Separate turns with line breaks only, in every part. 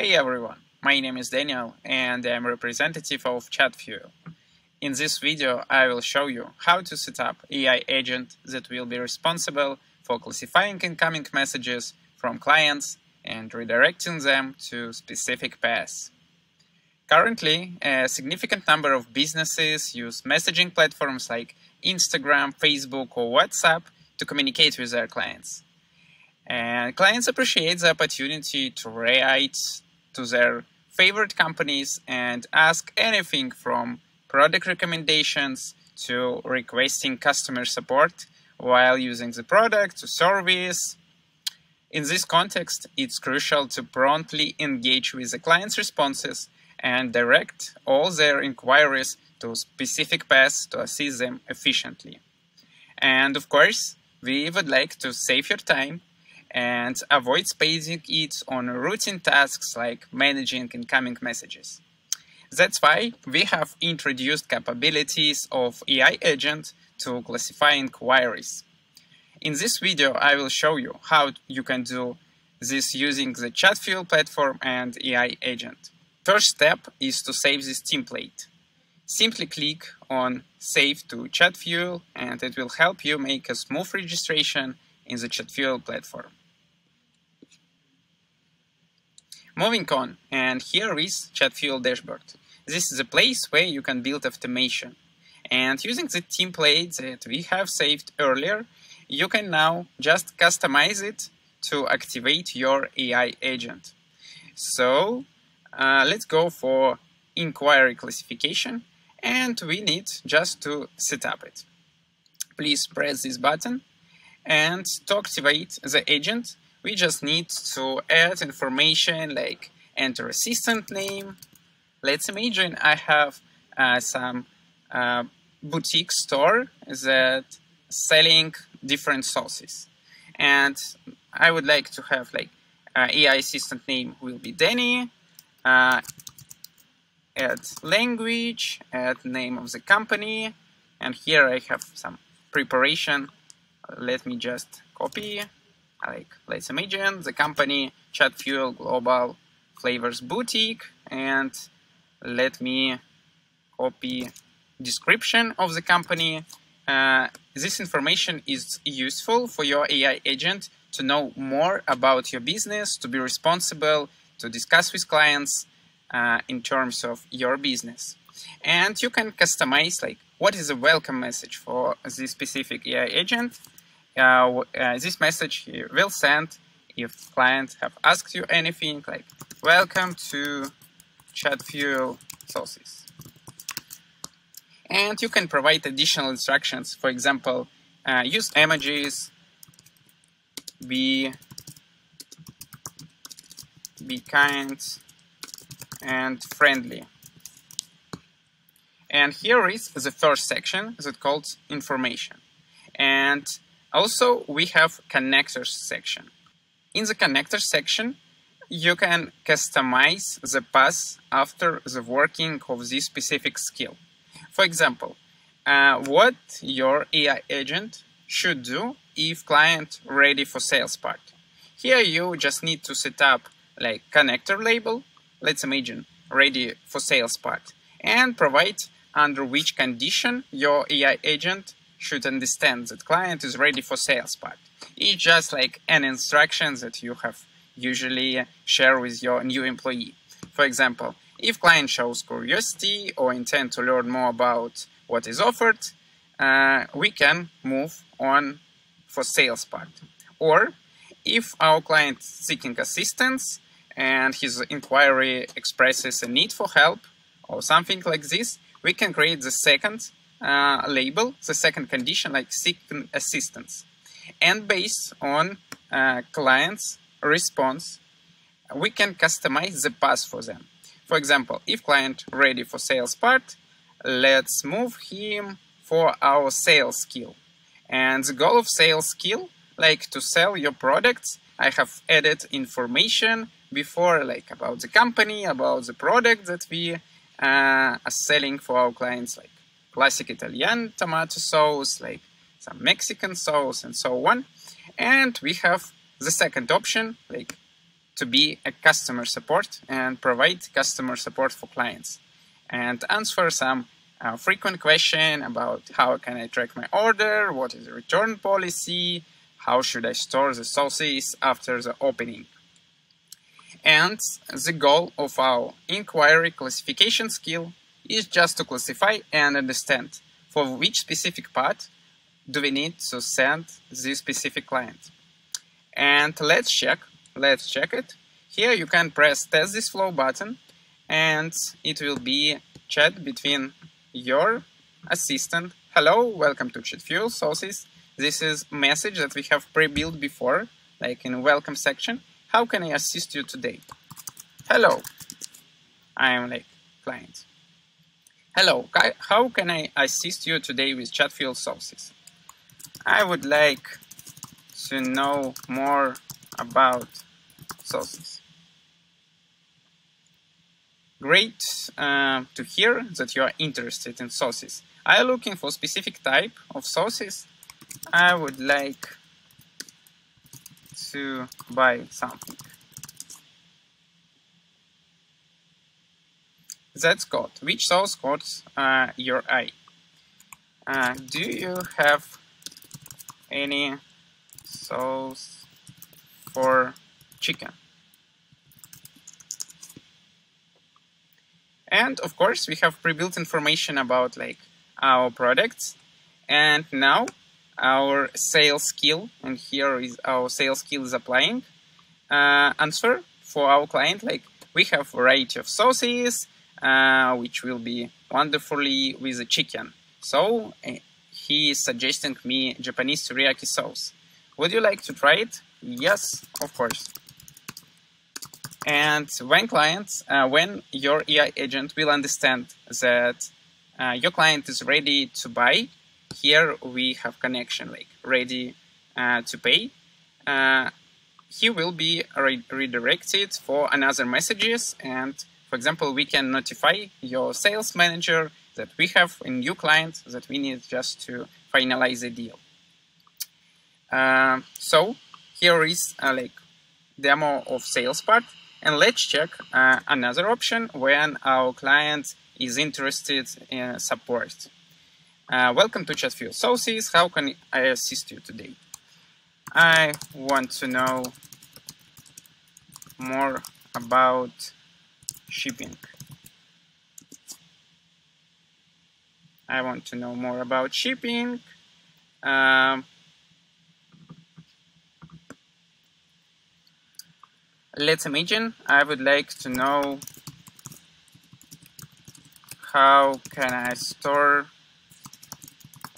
Hey everyone, my name is Daniel and I'm representative of ChatFuel. In this video, I will show you how to set up AI agent that will be responsible for classifying incoming messages from clients and redirecting them to specific paths. Currently, a significant number of businesses use messaging platforms like Instagram, Facebook, or WhatsApp to communicate with their clients. And clients appreciate the opportunity to write to their favorite companies and ask anything from product recommendations to requesting customer support while using the product to service. In this context, it's crucial to promptly engage with the client's responses and direct all their inquiries to specific paths to assist them efficiently. And of course, we would like to save your time and avoid spacing it on routine tasks like managing incoming messages. That's why we have introduced capabilities of AI agent to classify inquiries. In this video, I will show you how you can do this using the ChatFuel platform and AI agent. First step is to save this template. Simply click on Save to ChatFuel and it will help you make a smooth registration in the ChatFuel platform. Moving on, and here is ChatFuel dashboard. This is a place where you can build automation. And using the template that we have saved earlier, you can now just customize it to activate your AI agent. So uh, let's go for inquiry classification and we need just to set up it. Please press this button and to activate the agent, we just need to add information like enter assistant name. Let's imagine I have uh, some uh, boutique store that selling different sauces. And I would like to have like uh, AI assistant name will be Danny, uh, add language, add name of the company, and here I have some preparation. Let me just copy like let's imagine the company ChatFuel Global Flavors Boutique and let me copy description of the company. Uh, this information is useful for your AI agent to know more about your business, to be responsible, to discuss with clients uh, in terms of your business. And you can customize like what is a welcome message for this specific AI agent uh, uh, this message will send if client have asked you anything like welcome to ChatFuel Sauces And you can provide additional instructions. For example, uh, use emojis, be be kind and friendly. And here is the first section that called information. And also, we have connectors section. In the connector section, you can customize the path after the working of this specific skill. For example, uh, what your AI agent should do if client ready for sales part. Here you just need to set up like connector label, let's imagine ready for sales part, and provide under which condition your AI agent should understand that client is ready for sales part. It's just like an instruction that you have usually share with your new employee. For example, if client shows curiosity or intent to learn more about what is offered, uh, we can move on for sales part. Or if our client seeking assistance and his inquiry expresses a need for help or something like this, we can create the second uh, label, the second condition, like seeking assistance. And based on uh, client's response, we can customize the path for them. For example, if client ready for sales part, let's move him for our sales skill. And the goal of sales skill, like to sell your products, I have added information before, like about the company, about the product that we uh, are selling for our clients, like classic Italian tomato sauce, like some Mexican sauce and so on. And we have the second option, like to be a customer support and provide customer support for clients and answer some uh, frequent question about how can I track my order, what is the return policy, how should I store the sauces after the opening. And the goal of our inquiry classification skill is just to classify and understand for which specific part do we need to send this specific client. And let's check, let's check it. Here you can press test this flow button and it will be chat between your assistant. Hello, welcome to ChatFuel Sauces. This is message that we have pre-built before, like in welcome section. How can I assist you today? Hello, I am like client. Hello, how can I assist you today with ChatFuel Sauces? I would like to know more about sauces. Great uh, to hear that you are interested in sauces. Are you looking for specific type of sauces? I would like to buy something. That's code. Which sauce caught uh, your eye? Uh, do you have any sauce for chicken? And of course, we have pre-built information about like our products. And now our sales skill, and here is our sales skill is applying uh, answer for our client. Like we have variety of sauces, uh, which will be wonderfully with the chicken. So uh, he is suggesting me Japanese teriyaki sauce. Would you like to try it? Yes, of course. And when clients, uh, when your AI agent will understand that uh, your client is ready to buy, here we have connection like ready uh, to pay. Uh, he will be re redirected for another messages and for example, we can notify your sales manager that we have a new client that we need just to finalize the deal. Uh, so here is uh, like demo of sales part and let's check uh, another option when our client is interested in support. Uh, welcome to ChatFuel Sauces. How can I assist you today? I want to know more about shipping. I want to know more about shipping. Um, let's imagine I would like to know how can I store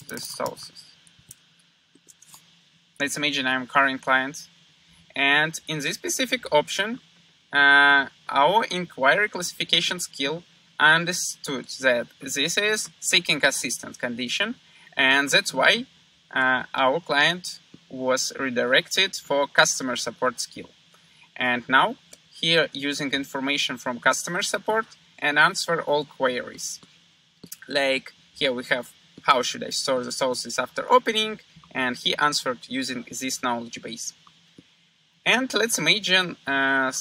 the sauces. Let's imagine I'm current client and in this specific option uh, our inquiry classification skill understood that this is seeking assistance condition and that's why uh, our client was redirected for customer support skill. And now, here using information from customer support and answer all queries. Like here we have how should I store the sauces after opening and he answered using this knowledge base. And let's imagine a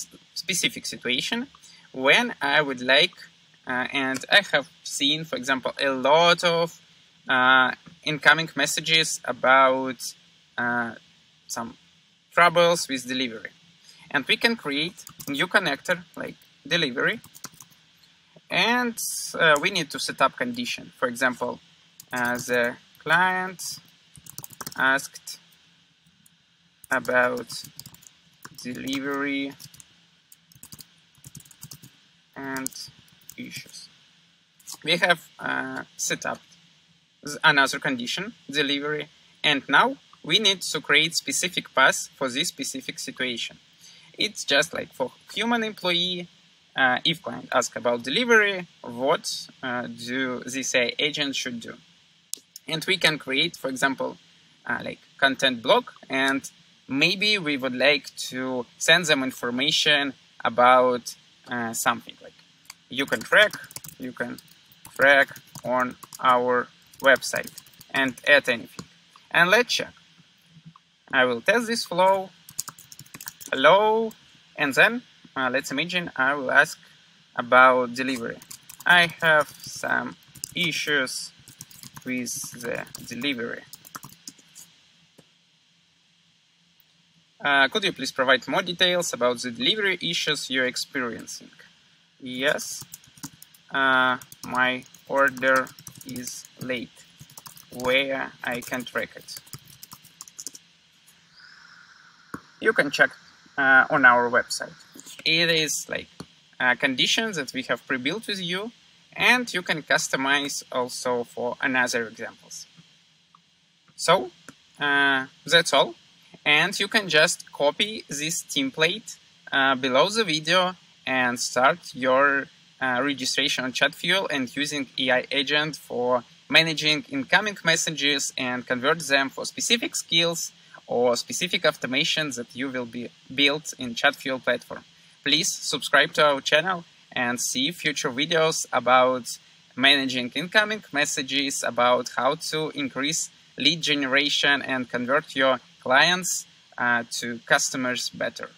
specific situation when I would like, uh, and I have seen, for example, a lot of uh, incoming messages about uh, some troubles with delivery. And we can create new connector like delivery. And uh, we need to set up condition. For example, the client asked about delivery and issues. We have uh, set up another condition, delivery, and now we need to create specific path for this specific situation. It's just like for human employee, uh, if client ask about delivery, what uh, do this agent should do? And we can create, for example, uh, like content block, and maybe we would like to send them information about uh, something like you can track, you can track on our website and add anything. And let's check. I will test this flow hello, And then uh, let's imagine I will ask about delivery. I have some issues with the delivery. Uh, could you please provide more details about the delivery issues you're experiencing? Yes, uh, my order is late. Where I can track it? You can check uh, on our website. It is like uh, conditions that we have pre-built with you and you can customize also for another examples. So uh, that's all and you can just copy this template uh, below the video and start your uh, registration on Chatfuel and using AI agent for managing incoming messages and convert them for specific skills or specific automations that you will be built in Chatfuel platform. Please subscribe to our channel and see future videos about managing incoming messages, about how to increase lead generation and convert your clients uh, to customers better.